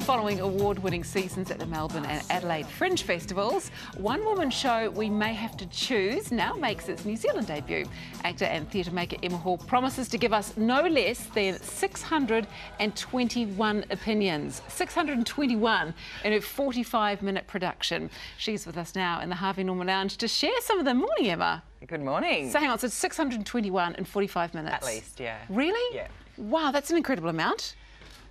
Following award-winning seasons at the Melbourne and Adelaide Fringe Festivals, one-woman show We May Have to Choose now makes its New Zealand debut. Actor and theatre maker Emma Hall promises to give us no less than 621 opinions. 621 in her 45-minute production. She's with us now in the Harvey Norman Lounge to share some of them. Morning, Emma. Good morning. So hang on, so it's 621 in 45 minutes? At least, yeah. Really? Yeah. Wow, that's an incredible amount.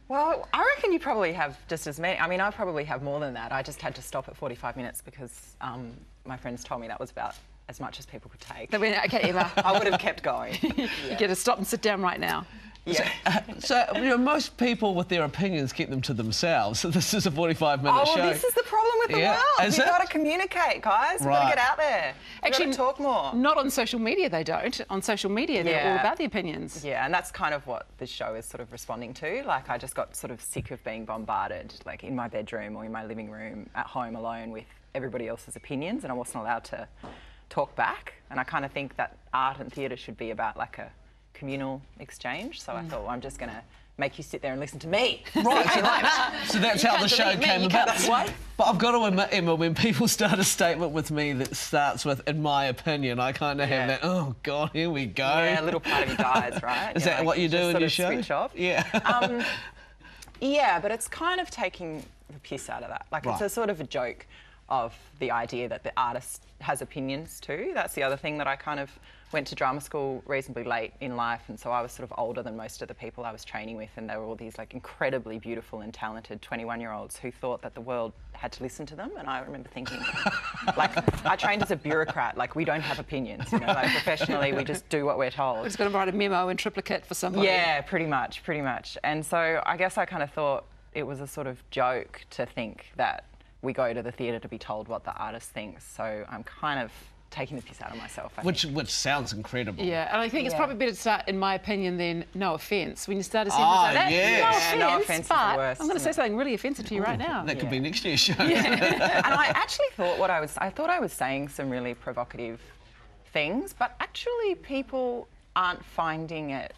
Well, I reckon you probably have just as many. I mean, I probably have more than that. I just had to stop at 45 minutes because um, my friends told me that was about as much as people could take. So okay, Emma. I would have kept going. You get to stop and sit down right now. Yeah. Uh, so, you know, most people with their opinions keep them to themselves. So this is a 45 minute Oh, show. well, this is the problem with the Yeah, world. is We've got to communicate, guys. We've got to get out there. We've Actually, talk more. Not on social media, they don't. On social media, they're all about the opinions. Yeah, and that's kind of what this show is sort of responding to. Like, I just got sort of sick of being bombarded, like in my bedroom or in my living room at home alone with everybody else's opinions, and I wasn't allowed to talk back. And I kind of think that art and theatre should be about like a communal exchange. So I thought, well, I'm just going to make you sit there and listen to me. Right. so that's how the show me, came about. But I've got to admit, Emma, when people start a statement with me that starts with, in my opinion, I kind of Yeah. have that, oh, God, here we go. Yeah, a little part of you dies, right? Is that what you do just in sort your of show? Switch off. Yeah. Um, yeah, but it's kind of taking the piss out of that. Like it's a sort of a joke of the idea that the artist has opinions too. That's the other thing that I kind of went to drama school reasonably late in life, and so I was sort of older than most of the people I was training with, and they were all these like incredibly beautiful and talented 21-year-olds who thought that the world had to listen to them. And I remember thinking, like, I trained as a bureaucrat. Like, we don't have opinions. You know, like professionally, we just do what we're told. I'm just going to write a memo in triplicate for somebody. Yeah, pretty much, pretty much. And so I guess I kind of thought it was a sort of joke to think that we go to the theatre to be told what the artist thinks. So I'm kind of taking the piss out of myself. I which think. which sounds incredible. Yeah, and I think it's Yeah. probably better to start, in my opinion, than no offence. When you start a sentence Ah, like that, yes. no Yeah, offence, no offence is the but worst, I'm going to say it? something really offensive to you right now. That could be Yeah. next year's show. and I actually thought what I was, I thought I was saying some really provocative things, but actually people aren't finding it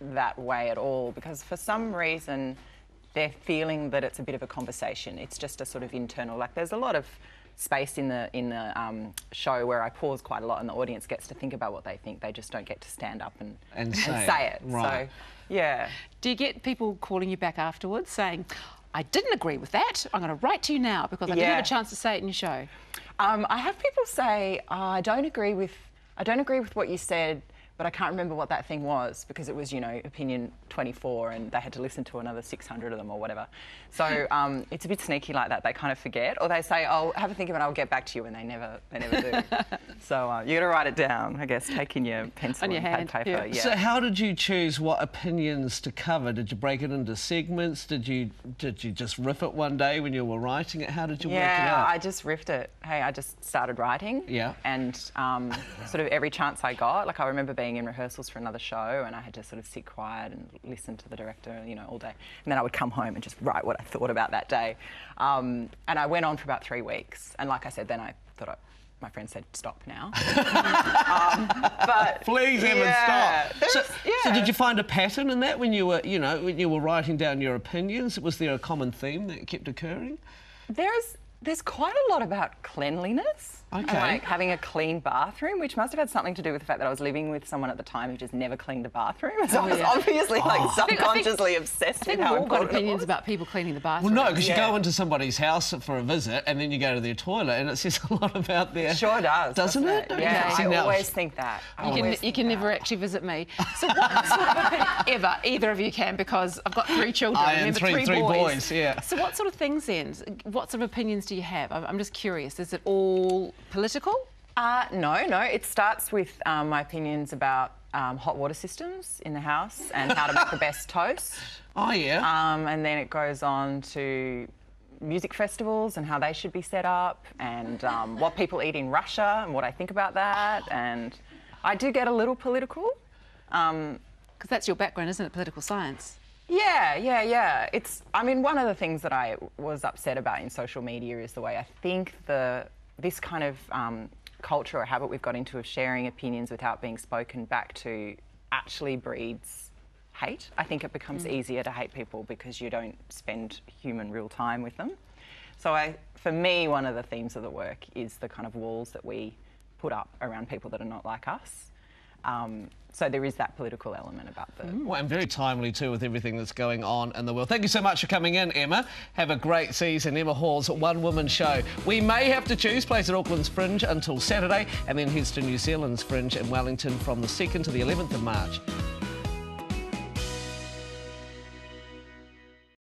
that way at all because for some reason they're feeling that it's a bit of a conversation. It's just a sort of internal, like there's a lot of space in the in the um, show where I pause quite a lot and the audience gets to think about what they think. They just don't get to stand up and, And say it. it. Right. So, yeah. Do you get people calling you back afterwards saying, I didn't agree with that. I'm going to write to you now because I didn't have a chance to say it in your show. Um, I have people say, oh, I don't agree with, I don't agree with what you said, but I can't remember what that thing was because it was, you know, opinion 24 and they had to listen to another 600 of them or whatever. So um, it's a bit sneaky like that. They kind of forget or they say, I'll have a think of it, I'll get back to you, and they never, they never do. so uh, you got to write it down, I guess, taking your pencil On your and hand, pad paper. yeah. Yeah. So how did you choose what opinions to cover? Did you break it into segments? Did you did you just riff it one day when you were writing it? How did you work it out? Yeah, out? I just riffed it. Hey, I just started writing. Yeah. And um, sort of every chance I got, like I remember being in rehearsals for another show and I had to sort of sit quiet and listen to the director, you know, all day. And then I would come home and just write what I thought about that day. Um, and I went on for about three weeks. And like I said, then I thought I, my friend said, stop now. um, but Please, Evan, yeah, stop. So, there's- so did you find a pattern in that when you were, you know, when you were writing down your opinions? Was there a common theme that kept occurring? There's there's quite a lot about cleanliness. and, like having a clean bathroom, which must have had something to do with the fact that I was living with someone at the time who just never cleaned the bathroom. So I oh, was yeah. obviously like oh. think- I think- subconsciously obsessed I think with we've how all got opinions about people cleaning the bathroom. Well, no, because you go into somebody's house for a visit and then you go to their toilet and it says a lot about their. Sure does. Doesn't it? Yeah, See, I now- always think that. I You can, you can never that. actually visit me. So what sort of opinion, ever, either of you can, because I've got three children. I am remember, three- three boys, yeah. So what sort of things then? What sort of opinions do you have? I'm, I'm just curious. Is it all political? Uh, no, no. It starts with um, my opinions about um, hot water systems in the house and how to make the best toast. Oh, yeah. Um, and then it goes on to music festivals and how they should be set up, and um, what people eat in Russia and what I think about that. And I do get a little political. Um, Because that's your background, isn't it? Political science. Yeah, yeah, yeah. It's. I mean, one of the things that I was upset about in social media is the way I think the this kind of um, culture or habit we've got into of sharing opinions without being spoken back to actually breeds hate. I think it becomes easier to hate people because you don't spend human real time with them. So I, for me, one of the themes of the work is the kind of walls that we put up around people that are not like us. Um, so there is that political element about the. Well, and very timely too with everything that's going on in the world. Thank you so much for coming in, Emma. Have a great season. Emma Hall's One Woman Show. We may have to choose plays at Auckland's Fringe until Saturday and then heads to New Zealand's Fringe in Wellington from the 2nd to the 11th of March.